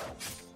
you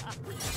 Ha ha ha!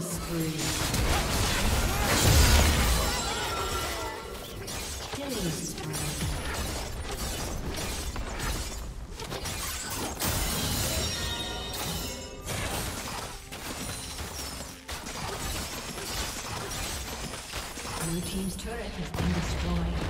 Killing spree. Killing spree. Blue Team's turret has been destroyed.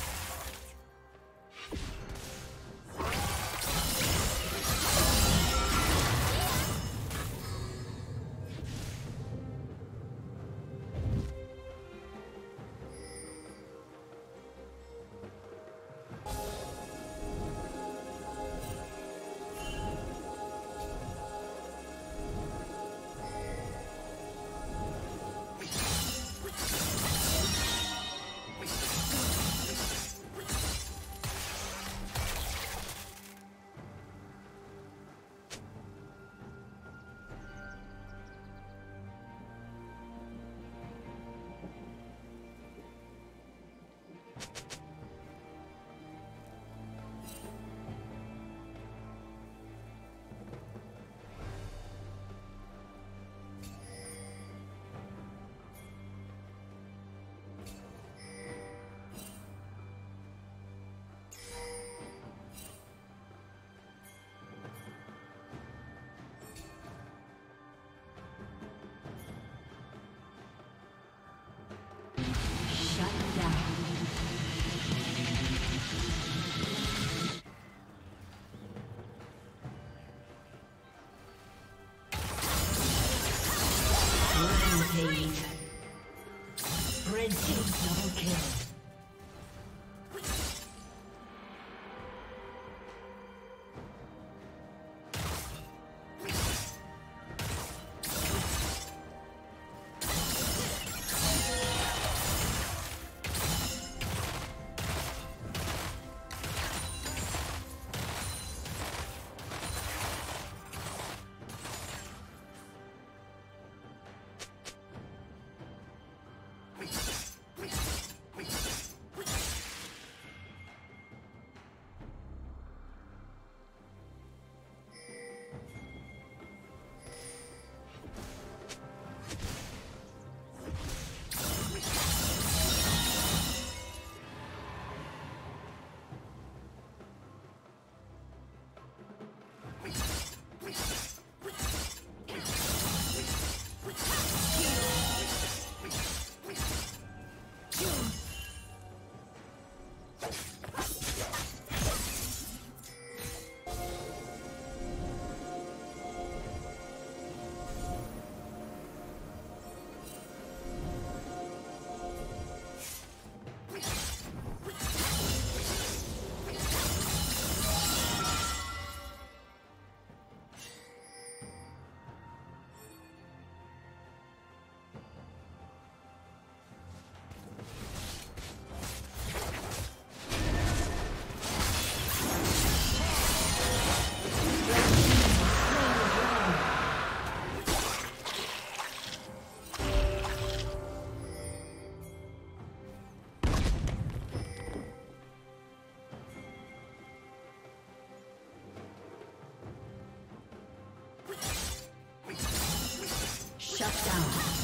Shut down.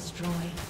Destroyed.